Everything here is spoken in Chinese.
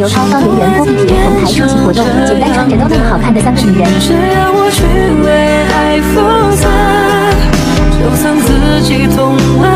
由超高圆圆、郭碧婷同台出席活动，简单穿着都那么好看的三个女人。要我去为爱负责，就算自己痛了。